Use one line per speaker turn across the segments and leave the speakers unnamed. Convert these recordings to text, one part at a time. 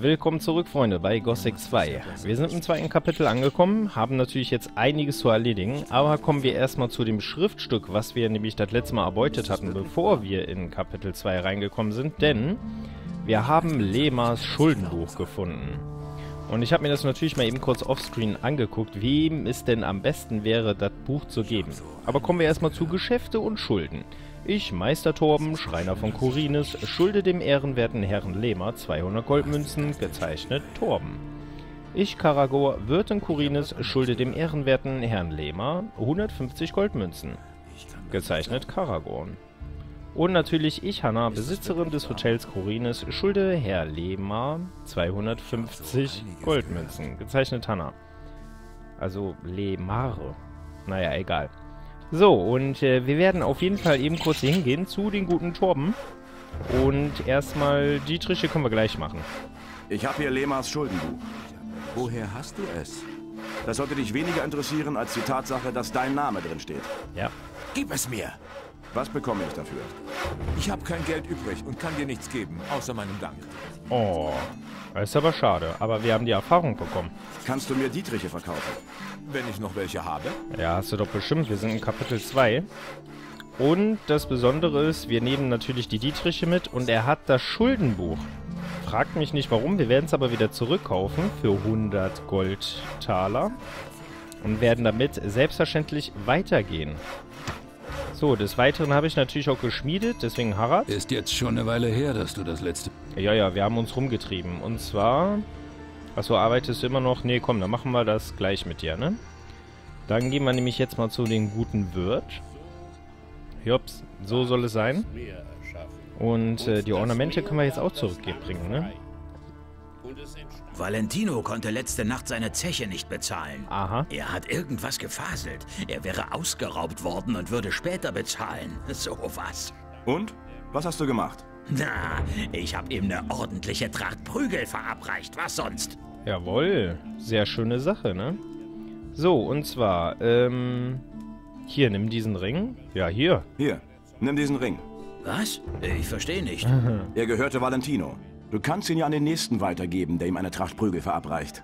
Willkommen zurück, Freunde, bei Gothic 2. Wir sind im zweiten Kapitel angekommen, haben natürlich jetzt einiges zu erledigen, aber kommen wir erstmal zu dem Schriftstück, was wir nämlich das letzte Mal erbeutet hatten, bevor wir in Kapitel 2 reingekommen sind, denn wir haben Lemas Schuldenbuch gefunden. Und ich habe mir das natürlich mal eben kurz offscreen angeguckt, wem es denn am besten wäre, das Buch zu geben. Aber kommen wir erstmal zu Geschäfte und Schulden. Ich, Meister Torben, Schreiner von Kurines, schulde dem ehrenwerten Herrn Lehmer 200 Goldmünzen, gezeichnet Torben. Ich, Karagor, Wirten Kurines, schulde dem ehrenwerten Herrn Lehmer 150 Goldmünzen, gezeichnet Karagorn. Und natürlich ich, Hanna, Besitzerin des Hotels Kurines, schulde Herr Lehmer 250 Goldmünzen, gezeichnet Hanna. Also Lemare. Naja, egal. So, und äh, wir werden auf jeden Fall eben kurz hingehen zu den guten Torben. Und erstmal Dietriche können wir gleich machen.
Ich habe hier Lehmers Schuldenbuch.
Woher hast du es?
Das sollte dich weniger interessieren als die Tatsache, dass dein Name drin steht.
Ja.
Gib es mir!
Was bekomme ich dafür?
Ich habe kein Geld übrig und kann dir nichts geben, außer meinem Dank.
Oh, ist aber schade. Aber wir haben die Erfahrung bekommen.
Kannst du mir Dietriche verkaufen?
Wenn ich noch welche habe?
Ja, hast du doch bestimmt. Wir sind in Kapitel 2. Und das Besondere ist, wir nehmen natürlich die Dietriche mit und er hat das Schuldenbuch. Fragt mich nicht warum, wir werden es aber wieder zurückkaufen für 100 Goldtaler und werden damit selbstverständlich weitergehen. So, des Weiteren habe ich natürlich auch geschmiedet, deswegen Harald.
Ist jetzt schon eine Weile her, dass du das letzte...
Ja, ja, wir haben uns rumgetrieben. Und zwar... Achso, arbeitest du immer noch? Nee, komm, dann machen wir das gleich mit dir, ne? Dann gehen wir nämlich jetzt mal zu den guten Wirt. Jops, so soll es sein. Und äh, die Ornamente können wir jetzt auch zurückbringen, ne?
Valentino konnte letzte Nacht seine Zeche nicht bezahlen.
Aha.
Er hat irgendwas gefaselt. Er wäre ausgeraubt worden und würde später bezahlen. So was.
Und? Was hast du gemacht?
Na, ich habe ihm eine ordentliche Tracht Prügel verabreicht. Was sonst?
Jawohl. Sehr schöne Sache, ne? So, und zwar, ähm... Hier, nimm diesen Ring. Ja, hier.
Hier, nimm diesen Ring.
Was? Ich verstehe nicht.
Er gehörte Valentino. Du kannst ihn ja an den Nächsten weitergeben, der ihm eine Tracht Prügel verabreicht.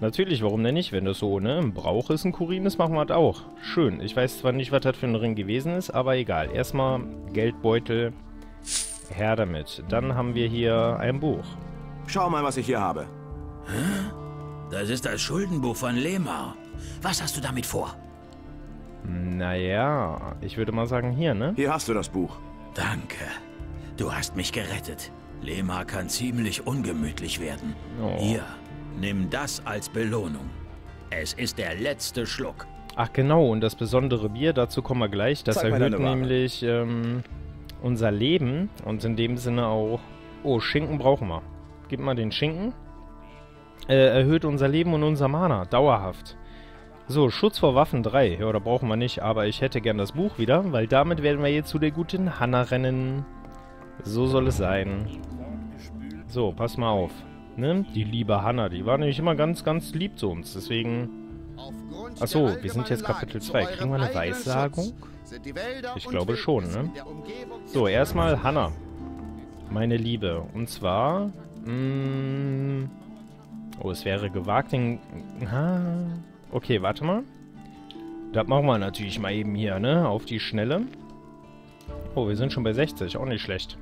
Natürlich, warum denn nicht? Wenn das so, ne, Brauch ist, ein Kurin ist, machen wir das auch. Schön. Ich weiß zwar nicht, was das für ein Ring gewesen ist, aber egal. Erstmal Geldbeutel. Her damit. Dann haben wir hier ein Buch.
Schau mal, was ich hier habe.
Das ist das Schuldenbuch von Lemar. Was hast du damit vor?
Naja, ich würde mal sagen hier, ne?
Hier hast du das Buch.
Danke. Du hast mich gerettet. Lemar kann ziemlich ungemütlich werden.
Oh.
Hier, nimm das als Belohnung. Es ist der letzte Schluck.
Ach genau, und das besondere Bier, dazu kommen wir gleich. Das
Zeig
erhöht nämlich ähm, unser Leben und in dem Sinne auch... Oh, Schinken brauchen wir. Gib mal den Schinken. Äh, erhöht unser Leben und unser Mana, dauerhaft. So, Schutz vor Waffen 3. Ja, da brauchen wir nicht, aber ich hätte gern das Buch wieder, weil damit werden wir jetzt zu der guten Hanna rennen. So soll es sein. So, pass mal auf. Ne? Die liebe Hanna, die war nämlich immer ganz, ganz lieb zu uns. Deswegen... Achso, wir sind jetzt Kapitel 2. Kriegen wir eine Weissagung? Ich glaube schon, ne? So, erstmal Hanna. Meine Liebe. Und zwar... Mh, oh, es wäre gewagt, den... Ah, okay, warte mal. Das machen wir natürlich mal eben hier, ne? Auf die Schnelle. Oh, wir sind schon bei 60. Auch nicht schlecht.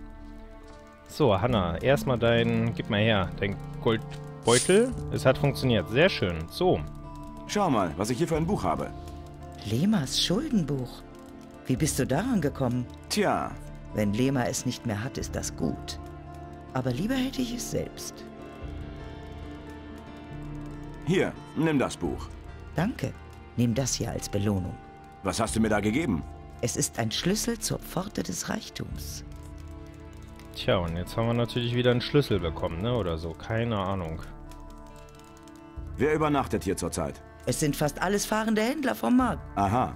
So, Hanna, erstmal dein... Gib mal her. Dein Goldbeutel. Es hat funktioniert. Sehr schön. So.
Schau mal, was ich hier für ein Buch habe.
Lemas Schuldenbuch. Wie bist du daran gekommen?
Tja,
Wenn Lema es nicht mehr hat, ist das gut. Aber lieber hätte ich es selbst.
hier, nimm das Buch.
Danke. Nimm das hier als Belohnung.
Was hast du mir da gegeben?
Es ist ein Schlüssel zur Pforte des Reichtums.
Tja, und jetzt haben wir natürlich wieder einen Schlüssel bekommen, ne? Oder so. Keine Ahnung.
Wer übernachtet hier zurzeit?
Es sind fast alles fahrende Händler vom Markt.
Aha.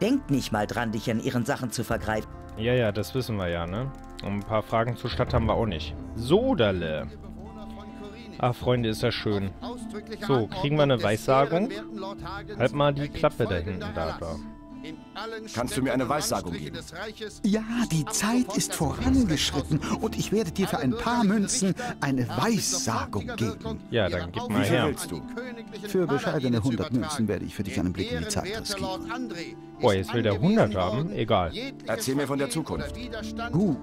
Denkt nicht mal dran, dich an ihren Sachen zu vergreifen.
Ja, ja, das wissen wir ja, ne? Und ein paar Fragen zur Stadt haben wir auch nicht. Sodale. Ach, Freunde, ist das schön. So, kriegen wir eine Weissagung? Halt mal die Klappe da hinten da, da.
Kannst du mir eine Weissagung geben?
Ja, die Zeit ist vorangeschritten und ich werde dir für ein paar Münzen eine Weissagung geben.
Ja, dann gib
Wie
mal
viel
her.
willst du?
Für bescheidene 100 Münzen werde ich für dich einen Blick in die Zeit riskieren.
Boah, jetzt will der 100 haben? Egal.
Erzähl mir von der Zukunft.
Gut,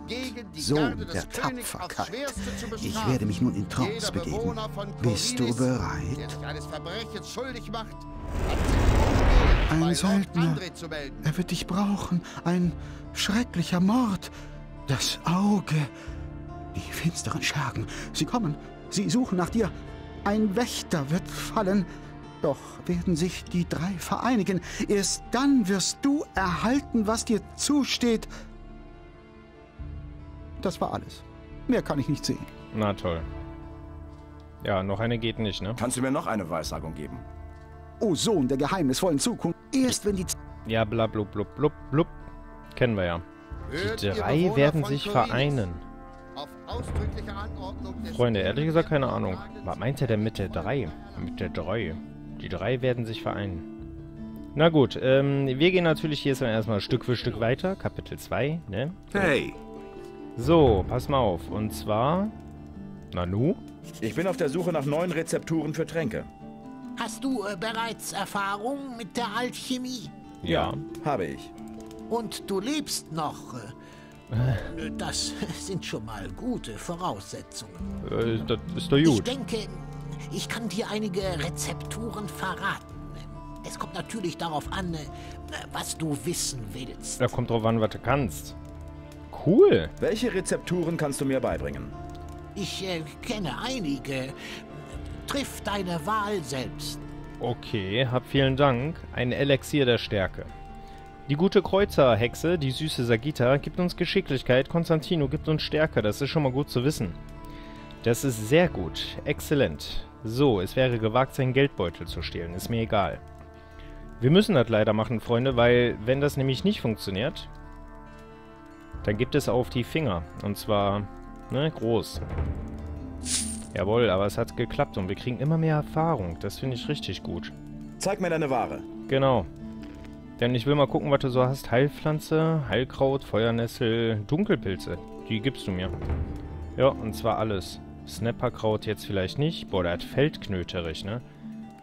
Sohn der Tapferkeit. Ich werde mich nun in Trance begeben. Bist du bereit? Ein Söldner. Er wird dich brauchen. Ein schrecklicher Mord. Das Auge. Die finsteren Schergen. Sie kommen. Sie suchen nach dir. Ein Wächter wird fallen. Doch werden sich die drei vereinigen. Erst dann wirst du erhalten, was dir zusteht. Das war alles. Mehr kann ich nicht sehen.
Na toll. Ja, noch eine geht nicht, ne?
Kannst du mir noch eine Weissagung geben?
O Sohn der geheimnisvollen Zukunft. Erst wenn die Z
Ja, bla blub blub blub blub. Kennen wir ja. Die drei werden sich vereinen. Freunde, ehrlich gesagt keine Ahnung. Was meint er denn mit der 3? Mit der 3? Die drei werden sich vereinen. Na gut, ähm, wir gehen natürlich hier erstmal Stück für Stück weiter. Kapitel 2, ne?
Hey,
So, pass mal auf. Und zwar... Nanu?
ich bin auf der Suche nach neuen Rezepturen für Tränke.
Hast du äh, bereits Erfahrung mit der Alchemie?
Ja.
Habe ich.
Und du lebst noch? Äh, das sind schon mal gute Voraussetzungen.
Äh, das ist doch
Ich
gut.
denke, ich kann dir einige Rezepturen verraten. Es kommt natürlich darauf an, äh, was du wissen willst.
Da kommt drauf an, was du kannst. Cool.
Welche Rezepturen kannst du mir beibringen?
Ich äh, kenne einige. Triff deine Wahl selbst.
Okay, hab vielen Dank. Ein Elixier der Stärke. Die gute Kreuzerhexe, die süße Sagita, gibt uns Geschicklichkeit, Konstantino gibt uns Stärke. Das ist schon mal gut zu wissen. Das ist sehr gut. Exzellent. So, es wäre gewagt, seinen Geldbeutel zu stehlen. Ist mir egal. Wir müssen das leider machen, Freunde, weil wenn das nämlich nicht funktioniert, dann gibt es auf die Finger. Und zwar, ne, groß. Jawohl, aber es hat geklappt und wir kriegen immer mehr Erfahrung. Das finde ich richtig gut.
Zeig mir deine Ware.
Genau. Denn ich will mal gucken, was du so hast. Heilpflanze, Heilkraut, Feuernessel, Dunkelpilze. Die gibst du mir. Ja, und zwar alles. Snapperkraut jetzt vielleicht nicht. Boah, der hat Feldknöterich, ne?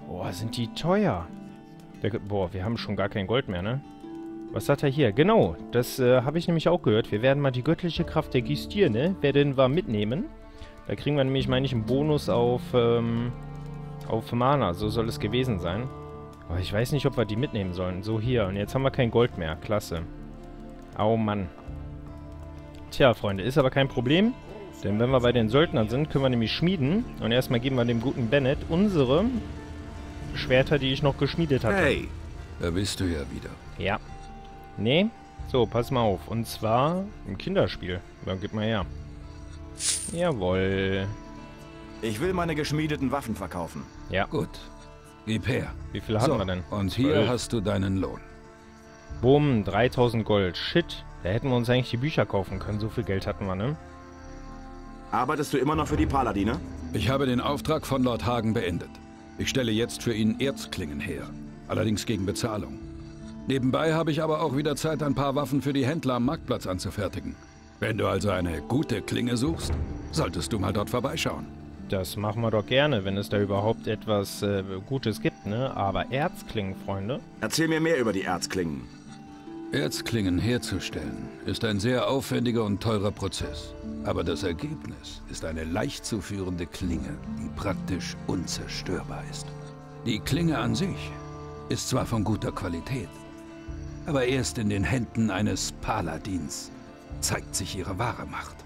Boah, sind die teuer. Der, boah, wir haben schon gar kein Gold mehr, ne? Was hat er hier? Genau, das äh, habe ich nämlich auch gehört. Wir werden mal die göttliche Kraft der Gistier, ne? Werden wir mitnehmen. Da kriegen wir nämlich, meine ich, einen Bonus auf, ähm, auf Mana. So soll es gewesen sein. Aber ich weiß nicht, ob wir die mitnehmen sollen. So hier. Und jetzt haben wir kein Gold mehr. Klasse. Au Mann. Tja, Freunde, ist aber kein Problem. Denn wenn wir bei den Söldnern sind, können wir nämlich schmieden. Und erstmal geben wir dem guten Bennett unsere Schwerter, die ich noch geschmiedet hatte.
Hey,
Da bist du ja wieder.
Ja. Nee? So, pass mal auf. Und zwar im Kinderspiel. Dann gib mal her. Jawohl.
ich will meine geschmiedeten Waffen verkaufen.
Ja.
Gut. Gib her.
Wie viel
so,
wir denn?
Und hier
Zwölf.
hast du deinen Lohn.
Bumm, 3000 Gold. Shit. Da hätten wir uns eigentlich die Bücher kaufen können. So viel Geld hatten wir, ne?
Arbeitest du immer noch für die Paladine?
Ich habe den Auftrag von Lord Hagen beendet. Ich stelle jetzt für ihn Erzklingen her. Allerdings gegen Bezahlung. Nebenbei habe ich aber auch wieder Zeit, ein paar Waffen für die Händler am Marktplatz anzufertigen. Wenn du also eine gute Klinge suchst, solltest du mal dort vorbeischauen.
Das machen wir doch gerne, wenn es da überhaupt etwas äh, Gutes gibt, ne? Aber Erzklingen, Freunde.
Erzähl mir mehr über die Erzklingen.
Erzklingen herzustellen ist ein sehr aufwendiger und teurer Prozess. Aber das Ergebnis ist eine leicht zu führende Klinge, die praktisch unzerstörbar ist. Die Klinge an sich ist zwar von guter Qualität, aber erst in den Händen eines Paladins zeigt sich ihre wahre Macht.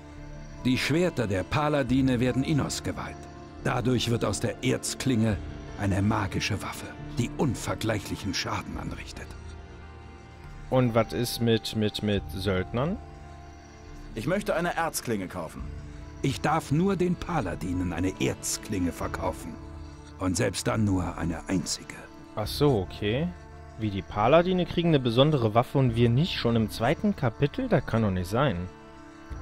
Die Schwerter der Paladine werden Innos geweiht. Dadurch wird aus der Erzklinge eine magische Waffe, die unvergleichlichen Schaden anrichtet.
Und was ist mit, mit, mit Söldnern?
Ich möchte eine Erzklinge kaufen.
Ich darf nur den Paladinen eine Erzklinge verkaufen. Und selbst dann nur eine einzige.
Ach so, okay. Wie die Paladine kriegen eine besondere Waffe und wir nicht schon im zweiten Kapitel? Das kann doch nicht sein.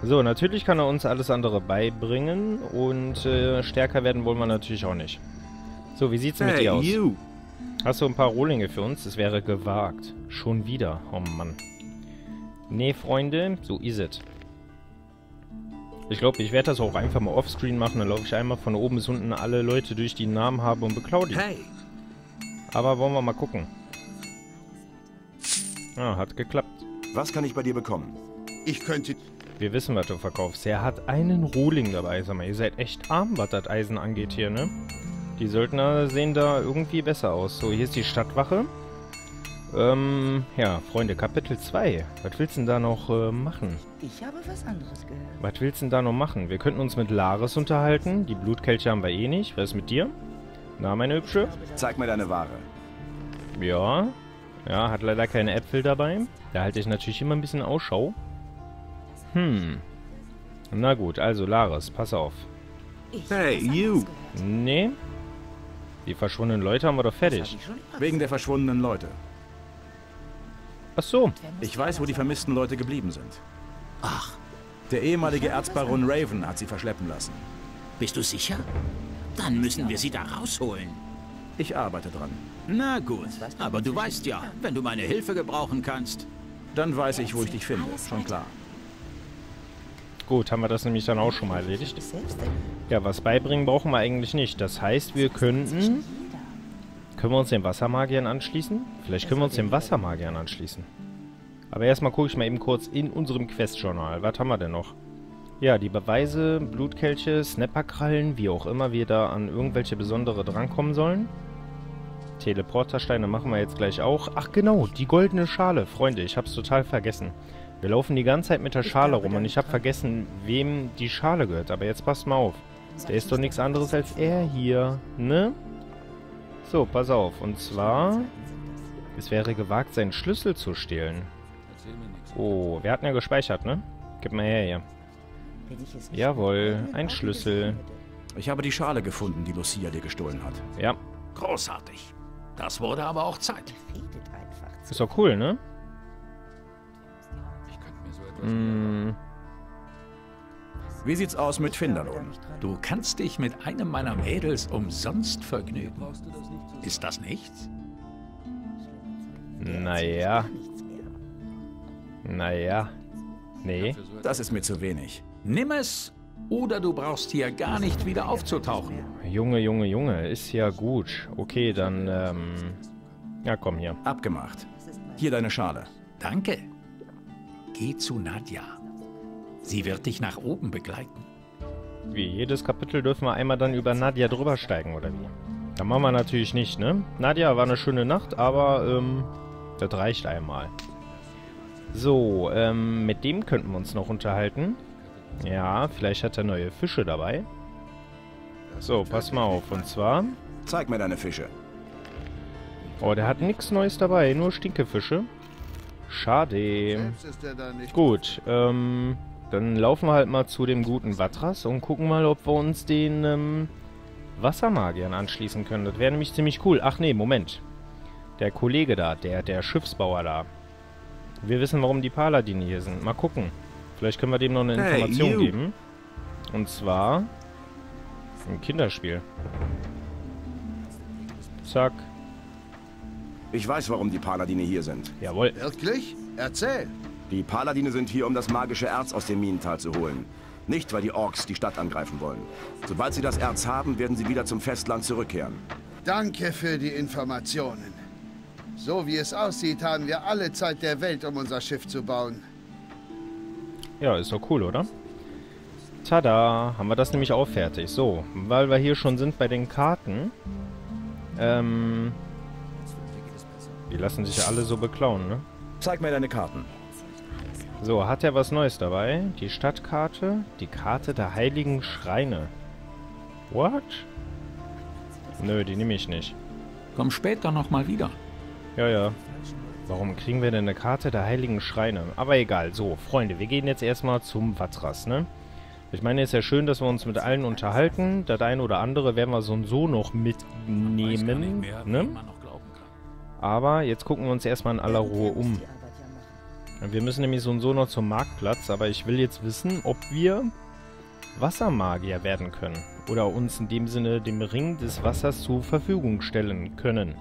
So, natürlich kann er uns alles andere beibringen und äh, stärker werden wollen wir natürlich auch nicht. So, wie sieht's mit dir aus?
you.
Hast du ein paar Rohlinge für uns? Es wäre gewagt. Schon wieder. Oh Mann. Nee, Freunde, so ist es. Ich glaube, ich werde das auch einfach mal offscreen machen. Dann laufe ich einmal von oben bis unten alle Leute durch, die einen Namen haben und beklau die.
Hey,
Aber wollen wir mal gucken. Ah, hat geklappt.
Was kann ich bei dir bekommen?
Ich könnte...
Wir wissen, was du verkaufst. Er hat einen Rohling dabei. Sag mal, ihr seid echt arm, was das Eisen angeht hier, ne? Die Söldner sehen da irgendwie besser aus. So, hier ist die Stadtwache. Ähm, ja, Freunde, Kapitel 2. Was willst du denn da noch äh, machen?
Ich habe was anderes gehört.
Was willst du denn da noch machen? Wir könnten uns mit Laris unterhalten. Die Blutkelche haben wir eh nicht. Was ist mit dir? Na, meine Hübsche?
Zeig mir deine Ware.
Ja. Ja, hat leider keine Äpfel dabei. Da halte ich natürlich immer ein bisschen Ausschau. Hm. Na gut, also Laris, pass auf.
Ich
Hey, you.
Nee. Die verschwundenen Leute haben wir doch fertig.
Wegen der verschwundenen Leute.
Ach so.
Ich weiß, wo die vermissten Leute geblieben sind.
ach,
Der ehemalige Erzbaron Raven hat sie verschleppen lassen.
bist du sicher? Dann müssen wir sie da rausholen.
Ich arbeite dran.
Na gut, aber du weißt ja, wenn du meine Hilfe gebrauchen kannst.
Dann weiß ich, wo ich dich finde. Schon klar.
Gut, haben wir das nämlich dann auch schon mal erledigt. Ja, was beibringen brauchen wir eigentlich nicht. Das heißt, wir könnten... Können wir uns den Wassermagiern anschließen? Vielleicht können wir uns den Wassermagiern anschließen. Aber erstmal gucke ich mal eben kurz in unserem Questjournal. Was haben wir denn noch? Ja, die Beweise, Blutkelche, Snapperkrallen, wie auch immer wir da an irgendwelche besondere drankommen sollen. Teleportersteine machen wir jetzt gleich auch. Ach genau, die goldene Schale. Freunde, ich hab's total vergessen. Wir laufen die ganze Zeit mit der Schale rum und ich habe vergessen, wem die Schale gehört. Aber jetzt passt mal auf. Der ist doch nichts anderes als er hier, ne? So, pass auf. Und zwar, es wäre gewagt, seinen Schlüssel zu stehlen. Oh, wir hatten ja gespeichert, ne? Gib mal her hier. Jawohl,
mit
ein Schlüssel.
Ich habe die Schale gefunden, die Lucia dir gestohlen hat.
Ja,
Großartig. Das wurde aber auch Zeit.
Ist doch cool, ne?
Ich könnte mir so etwas
Mm,
Wie sieht's aus mit Finderlohn?
Du kannst dich mit einem meiner Mädels umsonst vergnügen. Ist das nichts?
naja, naja. Nee.
Das ist mir zu wenig.
Nimm es oder du brauchst hier gar nicht wieder aufzutauchen.
Junge, Junge, Junge, ist ja gut. Okay, dann, ähm... Ja, komm hier.
Abgemacht. Hier deine Schale.
Danke. Geh zu Nadja. Sie wird dich nach oben begleiten.
Wie, jedes Kapitel dürfen wir einmal dann über Nadja drüber steigen, oder wie? Das machen wir natürlich nicht, ne? Nadja war eine schöne Nacht, aber, ähm, das reicht einmal. So, ähm, mit dem könnten wir uns noch unterhalten. Ja, vielleicht hat er neue Fische dabei. So, pass mal auf, und zwar...
Zeig mir deine Fische.
Oh, der hat nichts Neues dabei, nur Stinkefische. Schade. Gut, ähm, dann laufen wir halt mal zu dem guten Watras und gucken mal, ob wir uns den, ähm, Wassermagiern anschließen können. Das wäre nämlich ziemlich cool. Ach nee, Moment. Der Kollege da, der, der Schiffsbauer da. Wir wissen, warum die Paladine hier sind. Mal gucken. Vielleicht können wir dem noch eine
Hey,
Information
you.
geben. Und zwar ein Kinderspiel. Zack.
Ich weiß, warum die Paladine hier sind.
Jawohl.
Wirklich? Erzähl.
Die Paladine sind hier, um das magische Erz aus dem Minental zu holen. Nicht, weil die Orks die Stadt angreifen wollen. Sobald sie das Erz haben, werden sie wieder zum Festland zurückkehren.
Danke für die Informationen. So wie es aussieht, haben wir alle Zeit der Welt, um unser Schiff zu bauen.
Ja, ist doch cool, oder? Tada, haben wir das nämlich auch fertig. So, weil wir hier schon sind bei den Karten. Ähm. Die lassen sich ja alle so beklauen, ne?
Zeig mir deine Karten.
So, hat er was Neues dabei? Die Stadtkarte, die Karte der Heiligen Schreine. What? Nö, die nehme ich nicht.
Komm später nochmal wieder.
Ja, ja. Warum kriegen wir denn eine Karte der Heiligen Schreine? Aber egal. So, Freunde, wir gehen jetzt erstmal zum Watras, ne? Ich meine, ist ja schön, dass wir uns mit allen unterhalten. Das eine oder andere werden wir so und so noch mitnehmen, ne? Aber jetzt gucken wir uns erstmal in aller Ruhe um. Wir müssen nämlich so und so noch zum Marktplatz, aber ich will jetzt wissen, ob wir Wassermagier werden können. Oder uns in dem Sinne dem Ring des Wassers zur Verfügung stellen können.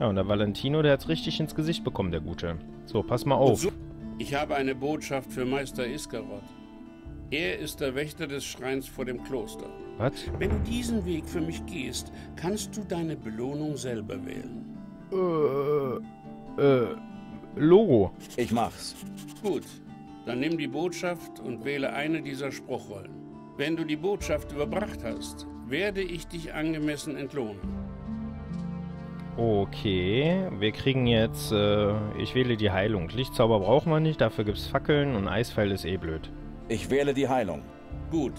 Ja, und der Valentino, der hat's richtig ins Gesicht bekommen, der Gute. So, pass mal auf.
Ich habe eine Botschaft für Meister Iskarot. Er ist der Wächter des Schreins vor dem Kloster.
Was?
Wenn du diesen Weg für mich gehst, kannst du deine Belohnung selber wählen.
Äh, äh, Logo.
Ich mach's.
Gut, dann nimm die Botschaft und wähle eine dieser Spruchrollen. Wenn du die Botschaft überbracht hast, werde ich dich angemessen entlohnen.
Okay, wir kriegen jetzt, äh, ich wähle die Heilung. Lichtzauber brauchen wir nicht, dafür gibt's Fackeln und Eisfeld ist eh blöd.
Ich wähle die Heilung.
Gut.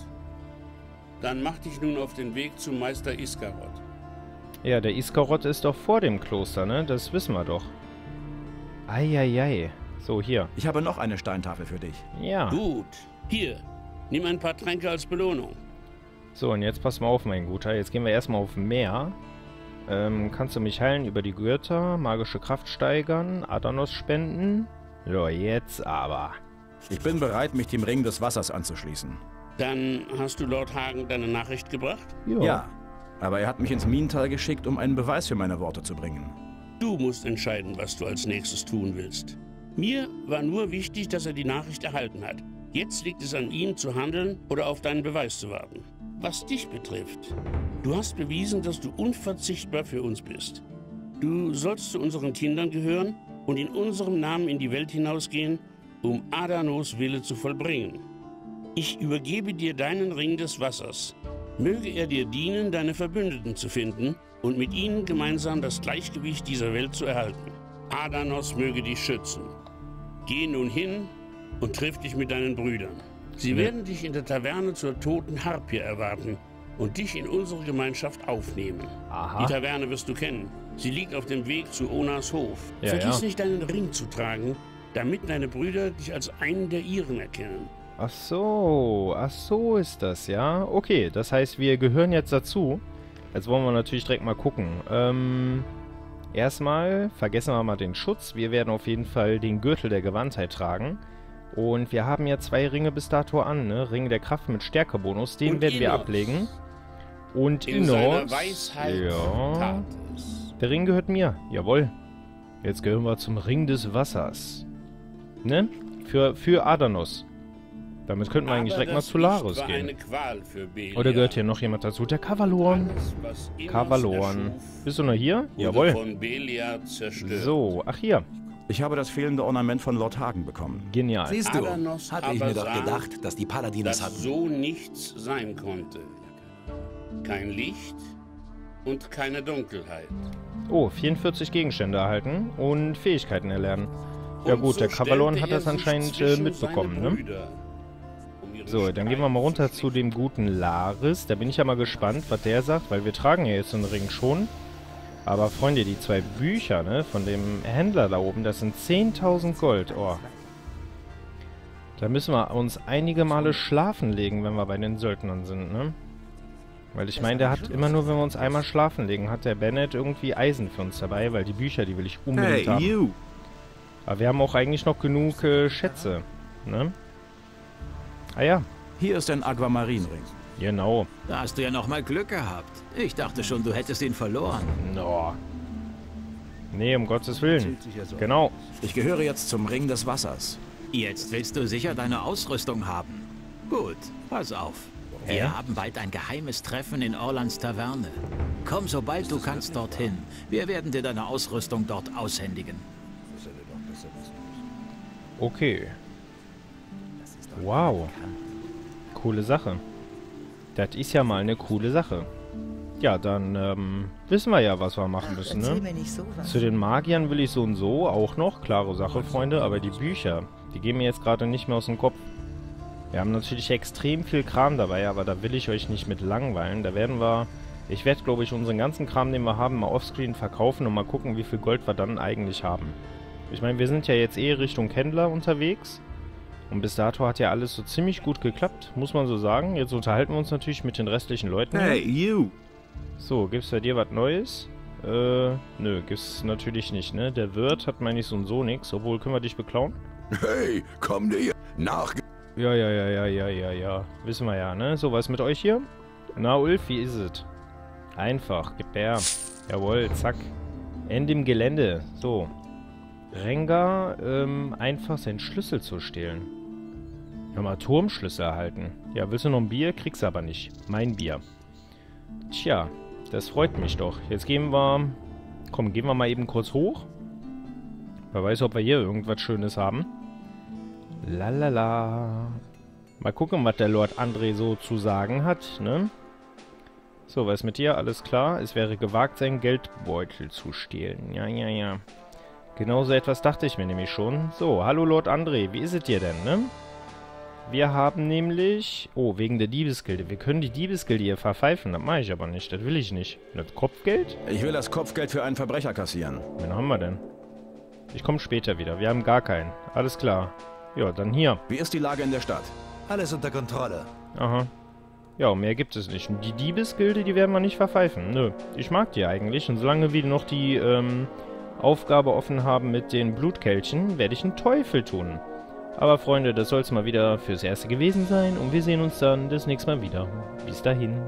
Dann mach dich nun auf den Weg zu Meister Iskarot.
Ja, der Iskarot ist doch vor dem Kloster, ne? Das wissen wir doch. Eieiei. So, hier.
Ich habe noch eine Steintafel für dich.
Ja.
Gut. Hier, nimm ein paar Tränke als Belohnung.
So, und jetzt pass mal auf, mein Guter. Jetzt gehen wir erstmal auf Meer. Ähm, kannst du mich heilen über die Götter, magische Kraft steigern, Adanos spenden? So, jetzt aber.
Ich bin bereit, mich dem Ring des Wassers anzuschließen.
Dann hast du Lord Hagen deine Nachricht gebracht?
Jo.
Ja, aber er hat mich ins Minental geschickt, um einen Beweis für meine Worte zu bringen.
Du musst entscheiden, was du als nächstes tun willst. Mir war nur wichtig, dass er die Nachricht erhalten hat. Jetzt liegt es an ihm zu handeln oder auf deinen Beweis zu warten. Was dich betrifft, du hast bewiesen, dass du unverzichtbar für uns bist. Du sollst zu unseren Kindern gehören und in unserem Namen in die Welt hinausgehen, um Adanos Wille zu vollbringen. Ich übergebe dir deinen Ring des Wassers. Möge er dir dienen, deine Verbündeten zu finden und mit ihnen gemeinsam das Gleichgewicht dieser Welt zu erhalten. Adanos möge dich schützen. Geh nun hin und triff dich mit deinen Brüdern. Sie werden dich in der Taverne zur toten Harpie erwarten und dich in unsere Gemeinschaft aufnehmen.
Aha.
Die Taverne wirst du kennen. Sie liegt auf dem Weg zu Onas Hof.
Ja,
Vergiss
ja.
nicht, deinen Ring zu tragen, damit deine Brüder dich als einen der ihren erkennen.
Ach so, ach so ist das, ja. Okay, das heißt, wir gehören jetzt dazu. Jetzt wollen wir natürlich direkt mal gucken. Ähm, erstmal vergessen wir mal den Schutz. Wir werden auf jeden Fall den Gürtel der Gewandtheit tragen. Und wir haben ja zwei Ringe bis dato an, ne? Ring der Kraft mit Stärkebonus, den
Und
werden wir
Innos.
ablegen. Und
In Weisheit
ja, der Ring gehört mir, jawohl. Jetzt gehören wir zum Ring des Wassers. Ne? Für, für Adanos. Damit könnten wir eigentlich direkt mal zu Laris gehen.
eine Qual für Belia.
Oder gehört hier noch jemand dazu? Der Kavalorn. Kavalorn. Bist du noch hier? Jawohl.
von Belia zerstört.
So, ach hier.
Ich habe das fehlende Ornament von Lord Hagen bekommen.
Genial.
Siehst du,
Adanos
hatte ich mir doch gedacht, dass die Paladines
dass
hatten.
so nichts sein konnte. Kein Licht und keine Dunkelheit.
Oh, 44 Gegenstände erhalten und Fähigkeiten erlernen. Ja
Und
gut,
so
der
stellte
hat das anscheinend äh, mitbekommen, ne?
Um
So, dann gehen wir mal runter zu dem guten Laris. Da bin ich ja mal gespannt, was der sagt, weil wir tragen ja jetzt den Ring schon. Aber Freunde, die zwei Bücher, ne, von dem Händler da oben, das sind 10.000 Gold. Oh. Da müssen wir uns einige Male schlafen legen, wenn wir bei den Söldnern sind, ne? Weil ich meine, der hat immer nur, wenn wir uns einmal schlafen legen, hat der Bennett irgendwie Eisen für uns dabei, weil die Bücher, die will ich unbedingt haben.
you!
Aber wir haben auch eigentlich noch genug äh, Schätze, ne? Ah ja,
Hier ist ein Aquamarinring.
genau.
Da hast du ja noch mal Glück gehabt. Ich dachte schon, du hättest ihn verloren.
No. Nee, um Gottes Willen. Genau.
Ich gehöre jetzt zum Ring des Wassers.
Jetzt willst du sicher deine Ausrüstung haben. Gut, pass auf.
Hä?
Wir haben bald ein geheimes Treffen in Orlands Taverne. Komm, sobald du kannst, dorthin. Wir werden dir deine Ausrüstung dort aushändigen.
Okay. Wow. Coole Sache. Das ist ja mal eine coole Sache. Ja, dann ähm, wissen wir ja, was wir machen müssen, ne? Zu den Magiern will ich so und so auch noch. Klare Sache, Freunde. Aber die Bücher, die gehen mir jetzt gerade nicht mehr aus dem Kopf. Wir haben natürlich extrem viel Kram dabei, aber da will ich euch nicht mit langweilen. Da werden wir... Ich werde, glaube ich, unseren ganzen Kram, den wir haben, mal offscreen verkaufen und mal gucken, wie viel Gold wir dann eigentlich haben. Ich meine, wir sind ja jetzt eh Richtung Händler unterwegs. Und bis dato hat ja alles so ziemlich gut geklappt, muss man so sagen. Jetzt unterhalten wir uns natürlich mit den restlichen Leuten. hier.
you!
So, gibt's bei dir was Neues? Äh, nö, gibt's natürlich nicht, ne? Der Wirt hat, meine ich, so und so nix. Obwohl, können wir dich beklauen?
Hey, komm dir nach.
Ja, ja, ja, ja, ja, ja, ja. Wissen wir ja, ne? So, was mit euch hier? Na, Ulf, wie ist es? Einfach, gib her. Jawohl, zack. Ende im Gelände. So. Rengar, ähm, einfach seinen Schlüssel zu stehlen. Nochmal Turmschlüssel erhalten. Ja, willst du noch ein Bier? Kriegst aber nicht. Mein Bier. Tja, das freut mich doch. Jetzt gehen wir... Komm, gehen wir mal eben kurz hoch. Wer weiß, ob wir hier irgendwas Schönes haben. Lalala. Mal gucken, was der Lord André so zu sagen hat, ne? So, was ist mit dir? Alles klar. Es wäre gewagt, seinen Geldbeutel zu stehlen. Ja, ja, ja. Genauso etwas dachte ich mir nämlich schon. So, hallo Lord André, wie ist es dir denn, ne? Wir haben nämlich... Oh, wegen der Diebesgilde. Wir können die Diebesgilde hier verpfeifen. Das mache ich aber nicht. Das will ich nicht. Das Kopfgeld?
Ich will das Kopfgeld für einen Verbrecher kassieren.
Wen haben wir denn? Ich komme später wieder. Wir haben gar keinen. Alles klar. Ja, dann hier.
Wie ist die Lage in der Stadt?
Alles unter Kontrolle.
Aha. Ja, mehr gibt es nicht. Und die Diebesgilde, die werden wir nicht verpfeifen. Nö. Ich mag die eigentlich. Und solange wir noch die ähm, Aufgabe offen haben mit den Blutkelchen, werde ich einen Teufel tun. Aber Freunde, das soll es mal wieder fürs Erste gewesen sein. Und wir sehen uns dann das nächste Mal wieder. Bis dahin.